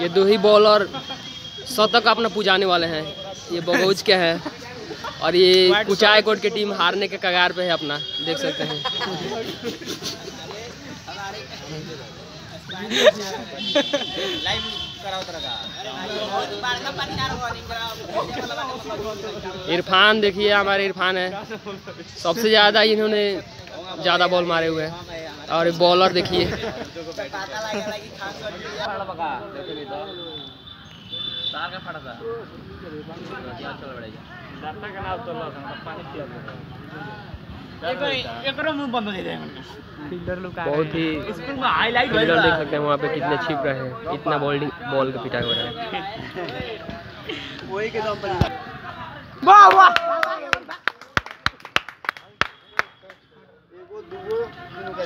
ये दो ही बॉलर शतक अपना पुजाने वाले हैं। ये बगौज के हैं और ये कुचाय कोट की टीम हारने के कगार पे है अपना, देख सकते हैं। इरफान देखिए, हमारे इरफान है। सबसे ज़्यादा इन्होंने ज़्यादा बॉल मारे हुए हैं। और बॉलर देखिए। बहुत ही फील्डर देख सकते हैं वहाँ पे कितने छिप रहे हैं। कितना बॉलिंग बॉल का पिटाई हो रहा है।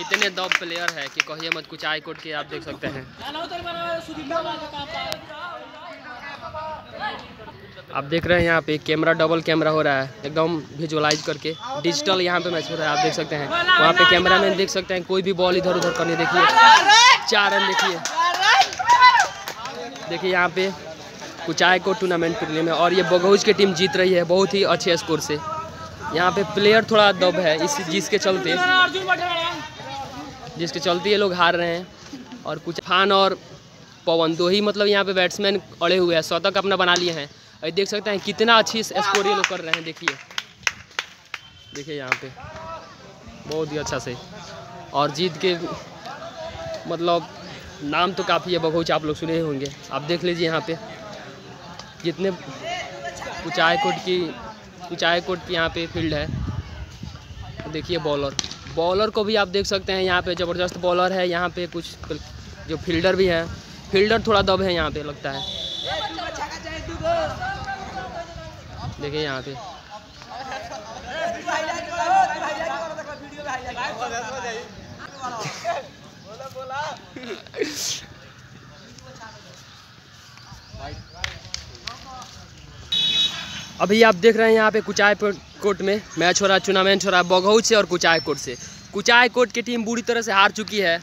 इतने दब प्लेयर है कि कहिए मत कुछ आई कोट के आप देख सकते हैं। आप देख रहे हैं यहाँ पे कैमरा डबल कैमरा हो रहा है। एकदम विजुअलाइज करके डिजिटल यहाँ पे मैच हो रहा है, आप देख सकते हैं। वहाँ पे कैमरा मैन देख सकते हैं, कोई भी बॉल इधर उधर करने देखिए। चार रन देखिए। देखिए यहाँ पे कुचाय को टूर्नामेंट प्रीलियम में, और ये बगौज की टीम जीत रही है बहुत ही अच्छे स्कोर से। यहाँ पे प्लेयर थोड़ा दब है, इस जिसके चलते जिसके चलते ये लोग हार रहे हैं। और कुछ फान और पवन दो ही मतलब यहाँ पे बैट्समैन अड़े हुए हैं शतक अपना बना लिए हैं। और देख सकते हैं कितना अच्छी स्कोर ये लोग कर रहे हैं, देखिए। देखिए यहाँ पे। बहुत ही अच्छा से। और जीत के मतलब नाम तो काफ़ी है, बघौच आप लोग सुने होंगे। आप देख लीजिए यहाँ पे। जितने कुचाय कोट की कुचाय कोट की यहाँ पे फ़ील्ड है। देखिए बॉलर बॉलर को भी आप देख सकते हैं, यहाँ पे ज़बरदस्त बॉलर है, यहाँ पे कुछ जो फील्डर भी है। फील्डर थोड़ा दब है यहाँ पे, लगता है। देखिए यहाँ पे। अभी आप देख रहे हैं यहाँ पे कुचाय कोर्ट में मैच हो रहा है टूर्नामेंट हो रहा है बघौच से और कुचाय कोर्ट से। कुचाय कोर्ट की टीम बुरी तरह से हार चुकी है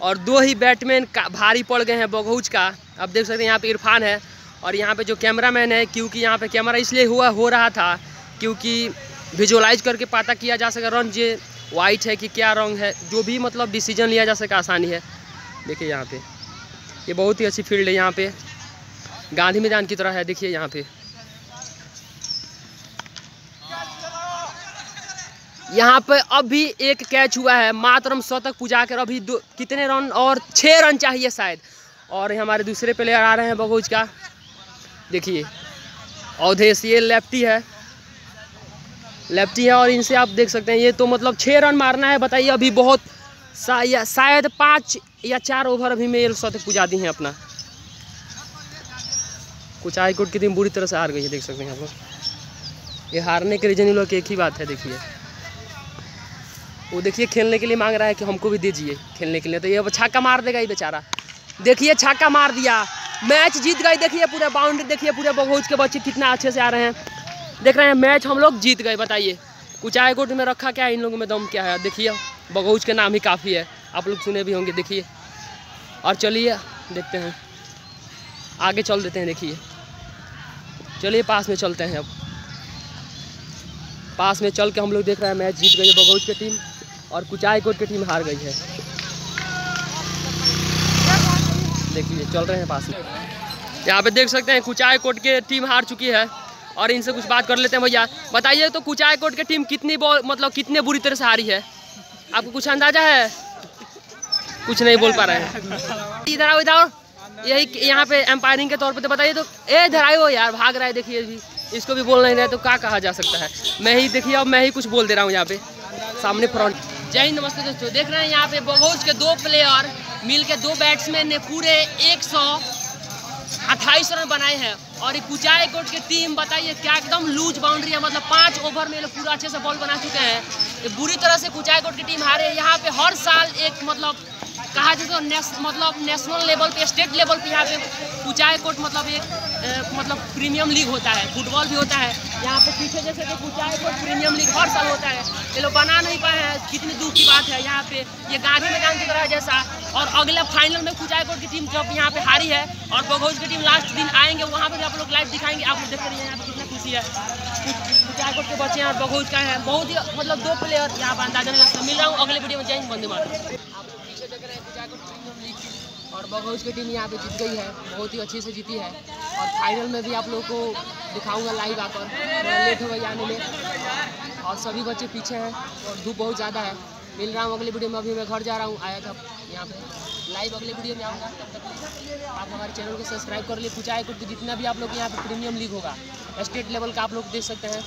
और दो ही बैटमैन भारी पड़ गए हैं बघौच का। आप देख सकते हैं यहाँ पे इरफान है और यहाँ पे जो कैमरामैन है, क्योंकि यहाँ पे कैमरा इसलिए हुआ, हो रहा था क्योंकि विजुअलाइज करके पता किया जा सके, रन जे वाइट है कि क्या रंग है, जो भी मतलब डिसीज़न लिया जा सके आसानी है। देखिए यहाँ पे, ये बहुत ही अच्छी फ़ील्ड है यहाँ पे। गांधी मैदान की तरह है, देखिए यहाँ पे। यहाँ पे अभी एक कैच हुआ है, मातरम शतक पुजा कर अभी दो, कितने रन और छः रन चाहिए शायद। और हमारे दूसरे प्लेयर आ रहे हैं बगौज का। देखिए अवधेश ये लेफ्टी है। लेफ्टी है और इनसे आप देख सकते हैं, ये तो मतलब छः रन मारना है। बताइए, अभी बहुत शायद पाँच या चार ओवर अभी में शतक पुजा दी हैं अपना। कुछ हाईकोर्ट की टीम बुरी तरह से हार गई है, देख सकते हैं आप लोग। ये हारने के रीजन लोग की एक ही बात है, देखिए। वो देखिए खेलने के लिए मांग रहा है कि हमको भी दीजिए खेलने के लिए। तो ये छक्का मार देगा ये बेचारा। देखिए छक्का मार दिया। मैच जीत गए, देखिए पूरे बाउंड्री देखिए पूरे बघौज के बच्चे कितना अच्छे से आ रहे हैं। देख रहे हैं मैच हम लोग जीत गए, बताइए। कुचाय कोट में रखा क्या है? इन लोगों में दम क्या है? देखिए बघौज के नाम ही काफ़ी है। आप लोग सुने भी होंगे, देखिए। और चलिए, देखते हैं। आगे चल देते हैं, देखिए। चलिए, पास में चलते हैं अब। पास में चल के हम लोग देख रहे हैं मैच जीत गई है बघौज की टीम। और कुचाय कोट की टीम हार गई है। देखिए चल रहे हैं पास में। यहाँ पे देख सकते हैं कुचाय कोट की टीम हार चुकी है। और इनसे कुछ बात कर लेते हैं भैया। बताइए तो कुचाय कोट की टीम कितनी बॉल मतलब कितने बुरी तरह से हारी है? आपको कुछ अंदाज़ा है? कुछ नहीं बोल पा रहे हैं। इधर आओ, इधर यही यहाँ पे एम्पायरिंग के तौर पे तो बताइए तो। ए, इधर आयो यार, भाग रहा है, देखिए भी इसको भी बोल नहीं रहे तो क्या कहा जा सकता है? मैं ही, देखिए, अब मैं ही कुछ बोल दे रहा हूँ यहाँ पे। सामने फ्रंट जय हिंद नमस्ते दोस्तों, देख रहे हैं यहाँ पे बघौज के दो प्लेयर मिल के दो बैट्समैन ने पूरे एक सौ अट्ठाईस रन बनाए हैं। और ये कुचाई कोट की टीम बताइए क्या एकदम लूज बाउंड्री है? मतलब पाँच ओवर में लोग पूरा अच्छे से बॉल बना चुके हैं। ये बुरी तरह से कुचाई कोट की टीम हारे। यहाँ पे हर साल एक मतलब कहा जाए तो मतलब नेशनल लेवल पे, स्टेट लेवल पे यहाँ पे कुचाई कोट मतलब एक मतलब प्रीमियम लीग होता है, फुटबॉल भी होता है। यहाँ पे पीछे जैसे कि कुचाई कोट प्रीमियम लीग हर साल होता है। ये लोग बना नहीं पाए हैं, कितनी दुख की बात है यहाँ पे। ये गांधी मैदान की तरह जैसा। और अगले फाइनल में कुचाई कोट की टीम जब यहाँ पे हारी है और बघौज की टीम लास्ट दिन आएँगे, वहाँ पर भी आप लोग लाइव दिखाएँगे। आप लोग देख रहे हैं यहाँ पे कितना खुशी है। कोट के बच्चे हैं और बघौज का है। बहुत ही मतलब दो प्लेयर यहाँ पर अंदाज़ा मिल रहा हूँ, अगले वीडियो में हिंद, वंदे मातरम। आप लोग पीछे देख रहे हैं कुचाई कोट प्रीमियम लीग और बघौज की टीम यहाँ पे जीत गई है। बहुत ही अच्छे से जीती है। और फाइनल में भी आप लोग को दिखाऊँगा लाइव आकर थोड़ा लेट हो गई आने में। और सभी बच्चे पीछे हैं और धूप बहुत ज़्यादा है। मिल रहा हूँ अगले वीडियो में, अभी मैं घर जा रहा हूँ, आया था यहाँ पे। लाइव अगले वीडियो में आऊँगा, तब तक आप हमारे चैनल को सब्सक्राइब कर लिए कुछ आए कुछ जितना भी आप लोग यहाँ पे प्रीमियम लीग होगा स्टेट लेवल का आप लोग हैं देख सकते हैं।